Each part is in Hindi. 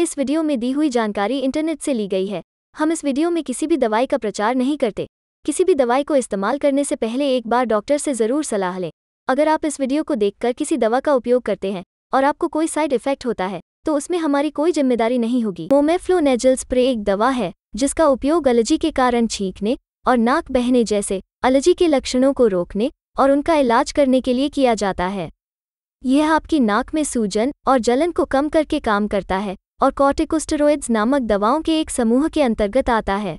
इस वीडियो में दी हुई जानकारी इंटरनेट से ली गई है। हम इस वीडियो में किसी भी दवाई का प्रचार नहीं करते। किसी भी दवाई को इस्तेमाल करने से पहले एक बार डॉक्टर से ज़रूर सलाह लें। अगर आप इस वीडियो को देखकर किसी दवा का उपयोग करते हैं और आपको कोई साइड इफ़ेक्ट होता है तो उसमें हमारी कोई ज़िम्मेदारी नहीं होगी। मोमेफ्लोनेजल स्प्रे एक दवा है, जिसका उपयोग एलर्जी के कारण छींकने और नाक बहने जैसे एलर्जी के लक्षणों को रोकने और उनका इलाज करने के लिए किया जाता है। यह आपकी नाक में सूजन और जलन को कम करके काम करता है। और कॉर्टिकोस्टेरॉइड्स नामक दवाओं के एक समूह के अंतर्गत आता है।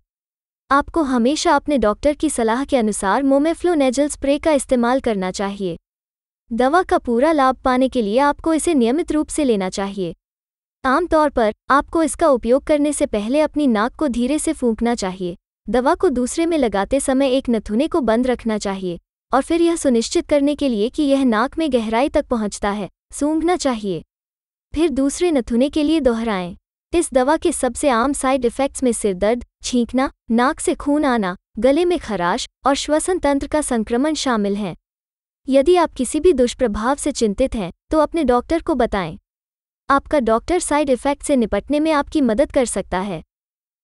आपको हमेशा अपने डॉक्टर की सलाह के अनुसार मोमेफ्लोनेजल स्प्रे का इस्तेमाल करना चाहिए। दवा का पूरा लाभ पाने के लिए आपको इसे नियमित रूप से लेना चाहिए। आमतौर पर, आपको इसका उपयोग करने से पहले अपनी नाक को धीरे से फूंकना चाहिए। दवा को दूसरे में लगाते समय एक नथुने को बंद रखना चाहिए और फिर यह सुनिश्चित करने के लिए कि यह नाक में गहराई तक पहुँचता है। सूंघना चाहिए। फिर दूसरे नथुने के लिए दोहराएँ। इस दवा के सबसे आम साइड इफ़ेक्ट्स में सिरदर्द छींकना, नाक से खून आना, गले में खराश और श्वसन तंत्र का संक्रमण शामिल हैं। यदि आप किसी भी दुष्प्रभाव से चिंतित हैं तो अपने डॉक्टर को बताएँ। आपका डॉक्टर साइड इफ़ेक्ट से निपटने में आपकी मदद कर सकता है।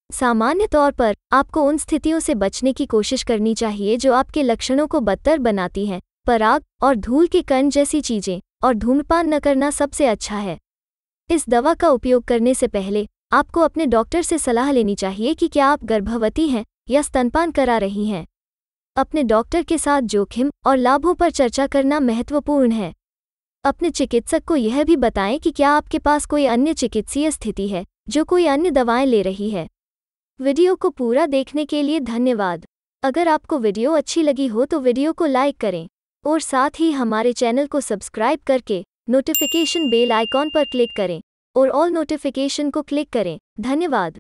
सामान्य तौर पर, आपको उन स्थितियों से बचने की कोशिश करनी चाहिए जो आपके लक्षणों को बदतर बनाती हैं, पराग और धूल के कण जैसी चीज़ें, और धूम्रपान न करना सबसे अच्छा है। इस दवा का उपयोग करने से पहले, आपको अपने डॉक्टर से सलाह लेनी चाहिए कि क्या आप गर्भवती हैं या स्तनपान करा रही हैं। अपने डॉक्टर के साथ जोखिम और लाभों पर चर्चा करना महत्वपूर्ण है। अपने चिकित्सक को यह भी बताएँ कि क्या आपके पास कोई अन्य चिकित्सीय स्थिति है, जो कोई अन्य दवाएँ ले रही है। वीडियो को पूरा देखने के लिए धन्यवाद। अगर आपको वीडियो अच्छी लगी हो तो वीडियो को लाइक करें और साथ ही हमारे चैनल को सब्सक्राइब करके नोटिफिकेशन बेल आइकॉन पर क्लिक करें और ऑल नोटिफिकेशन को क्लिक करें। धन्यवाद।